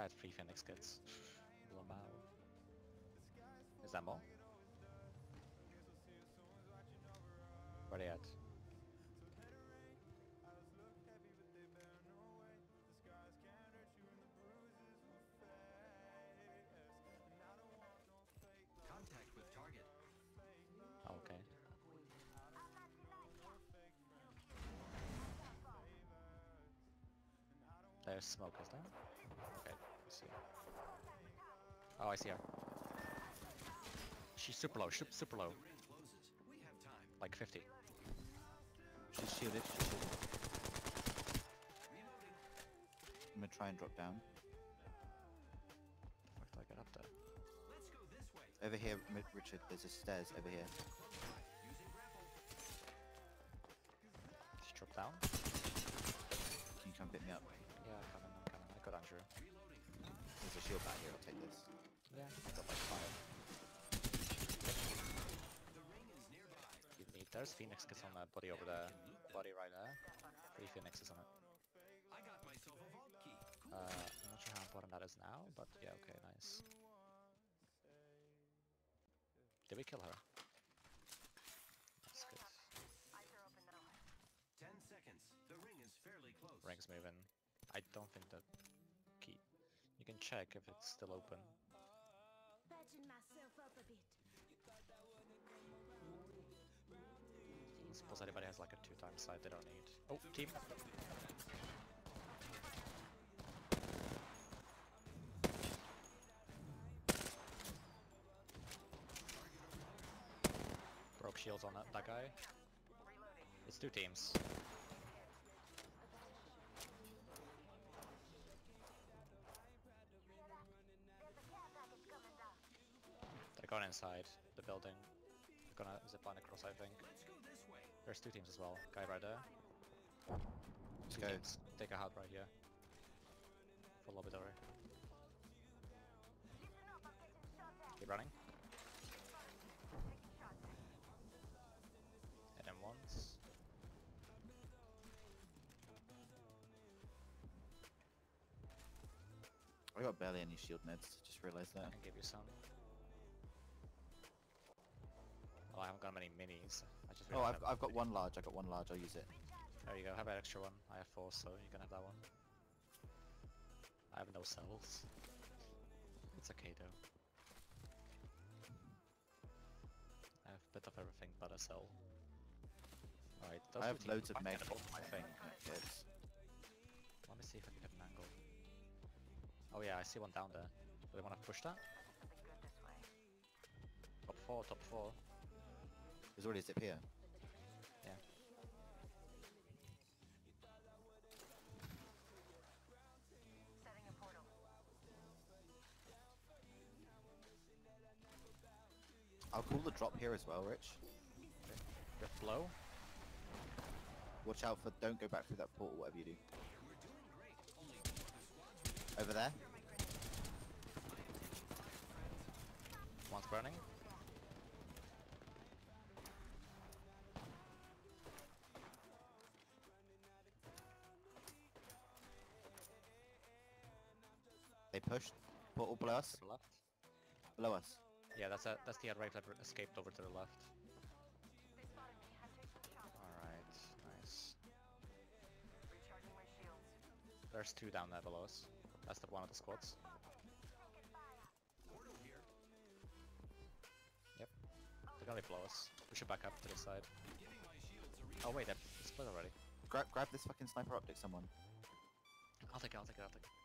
I had three Phoenix kits. Lamau. Is that more? Where they at? Contact with target. Oh, okay. There's smoke, is there? See her. Oh, I see her. She's super low, su- super low. The ring closes. We have time. Like 50. She's shielded. She's shielded. I'm gonna try and drop down. Where do I get up there? Let's go this way. Over here, Richard. There's a stairs over here. Close by. Using grapple. She dropped down? Can you come pick me up? Yeah, I'm coming, I'm coming. I got Andrew. Reloading. There's a shield back here. I'll take this. Yeah, I got like five. The ring is nearby. You need, there's Phoenix kits on that body over there. Body right there. Three Phoenixes on it. I got myself a vault key. Cool. Uh, I'm not sure how important that is now, but yeah, okay, nice. Did we kill her? That's good. Ten seconds. The ring is fairly close. Ring's moving. I don't think that key. You can check if it's still open. Patching myself up a bit. Suppose anybody has like a two times side they don't need. Oh, team! Broke shields on that, that guy. It's two teams. Going inside the building. They're gonna zip line across, I think. Let's go this way. There's two teams as well. Guy right there. Two go. teams. Take a hut right here. For laboratory. Keep running. Hit him once. I got barely any shield meds. Just realized that. I can give you some. Many minis. I just Oh, realized I I've, I've got one large. I've got one large. I'll use it. There you go. Have an extra one. I have four, so you can have that one. I have no cells. It's okay though. I have a bit of everything but a cell. Alright, I have loads of are med. quite gettable, I think. Yes. Let me see if I can get an angle. Oh yeah, I see one down there. Do they want to push that? Top four, top four. There's already a zip here. Yeah. Setting a portal. I'll call the drop here as well, Rich. Drift low. Watch out for. Don't go back through that portal. Whatever you do. We're doing great. Only two of the squads Over there. One's burning. They pushed. Portal below us. To the left. Below us. Yeah, that's a, that's the Wraith that escaped over to the left. They spotted me. I'm taking shots. Alright, nice. Recharging my shields. There's two down there below us. That's the one of the squads. Yep. They're gonna be below us. We should back up to the side. Giving my shields a reload. Oh wait, they're split already. Grab, grab this fucking sniper optic, someone. I'll take it, I'll take it, I'll take it.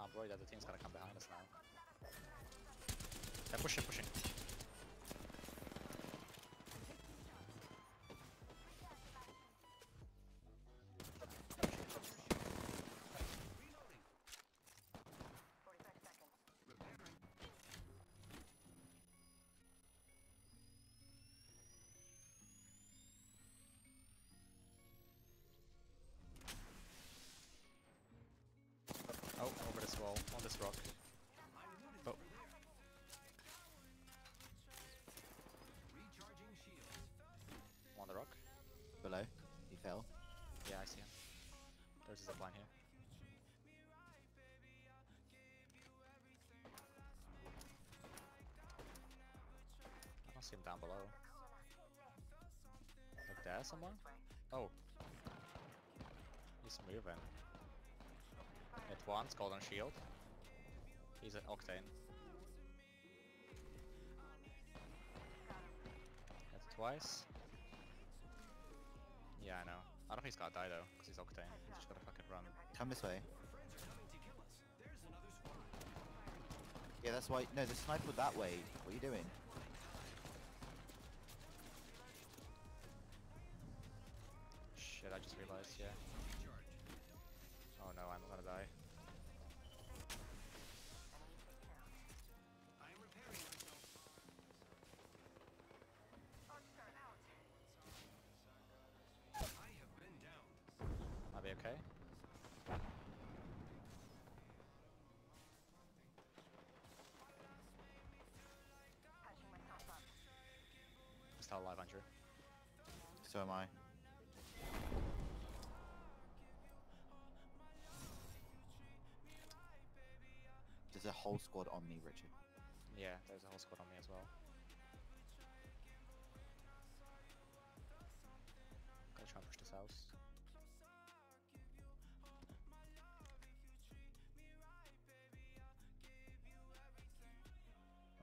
I'm worried that the team's gonna come behind us now. They're pushing, pushing. well, on this rock. Oh. One on the rock. Below. He fell. Yeah, I see him. There's his upline here. I don't see him down below. Like there somewhere? Oh. He's moving. Hit once, golden shield. He's at Octane. Hit twice. Yeah, I know. I don't think he's gotta die though, because he's Octane. He's just gotta fucking run. Come this way. Yeah, that's why. No, the sniper that way. What are you doing? Still alive, Andrew. So am I. There's a whole squad on me, Richard. Yeah, there's a whole squad on me as well. Gotta try and push this house.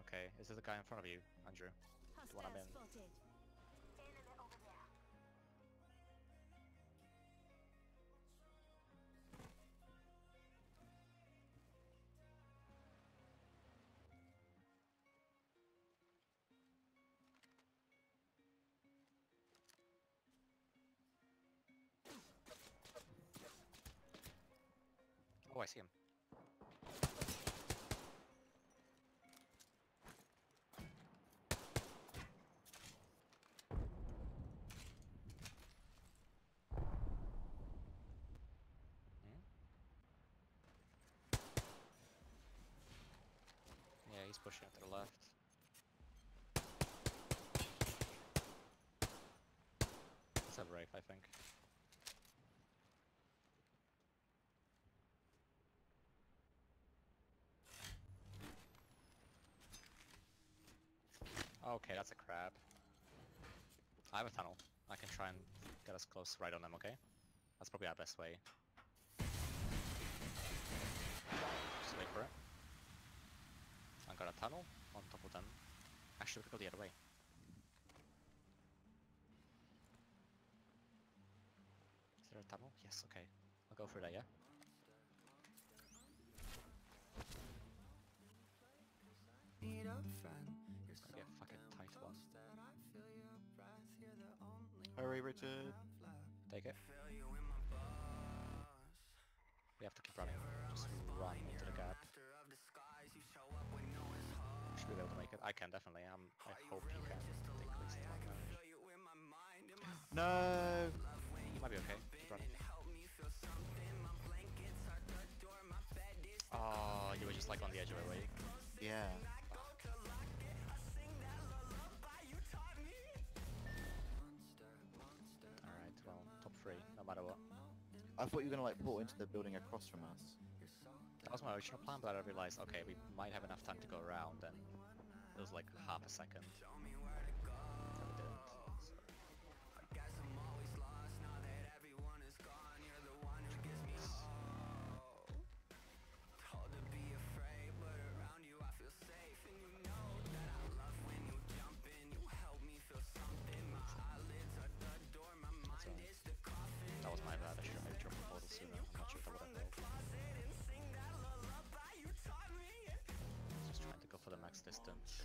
Okay, is this the guy in front of you, Andrew? One I'm. Oh, I see him. Pushing to the left. It's a Wraith, I think. Okay, that's a crab. I have a tunnel. I can try and get us close right on them, okay? That's probably our best way. Just wait for it. I got a tunnel on top of them. Actually, we could go the other way. Is there a tunnel? Yes, okay. I'll go through that, yeah? need a friend. You're Gonna be a fucking tight one. that I feel your breath. You're the only Hurry, Richard. Take it. feel you in my bones. We have to keep running. Just run I can definitely. I'm, I hope you can decrease the time. Feel you in my mind, in my No. You might be okay. Keep running. help me feel something. My blankets are the door, my bed is Oh, you were just like on the edge of it, were you? Yeah. Alright, well, top three, no matter what. I thought you were gonna like pull into the building across from us. That was my original plan, but I realized, okay, we might have enough time to go around, and it was like half a second. That was my bad, I should have dropped the portal sooner. I'm not sure if I would have. Just trying to go for the max distance.